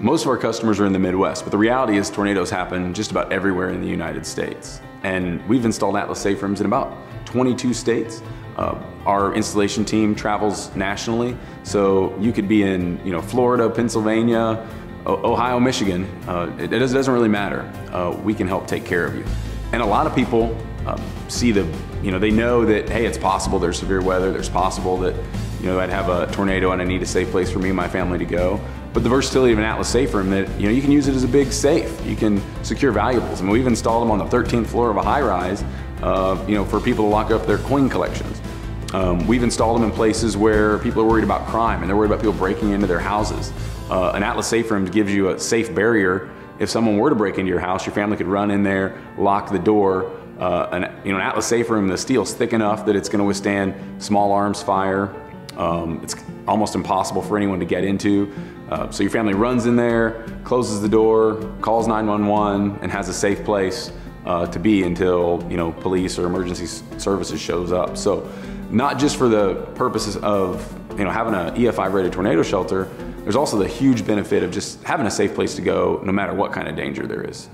Most of our customers are in the Midwest, but the reality is tornadoes happen just about everywhere in the United States. And we've installed Atlas safe rooms in about 22 states. Uh, our installation team travels nationally, so you could be in you know, Florida, Pennsylvania, Ohio, Michigan. Uh, it, it, doesn't really matter. Uh, we can help take care of you. And a lot of people um, see the, you know, they know that, hey, it's possible there's severe weather, there's possible that, you know, I'd have a tornado and I need a safe place for me and my family to go. But the versatility of an Atlas safe room that, you know, you can use it as a big safe. You can secure valuables. I mean, we've installed them on the 13th floor of a high rise, uh, you know, for people to lock up their coin collections. Um, we've installed them in places where people are worried about crime and they're worried about people breaking into their houses. Uh, an Atlas safe room gives you a safe barrier. If someone were to break into your house, your family could run in there, lock the door, uh, an, you know, an Atlas safe room, the steel's thick enough that it's going to withstand small arms fire. Um, it's almost impossible for anyone to get into. Uh, so your family runs in there, closes the door, calls 911, and has a safe place uh, to be until you know police or emergency services shows up. So not just for the purposes of you know having an EF5 rated tornado shelter, there's also the huge benefit of just having a safe place to go no matter what kind of danger there is.